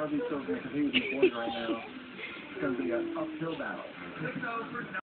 Harvey Silverman, because he was in the boys right now. It's going to be an uphill battle.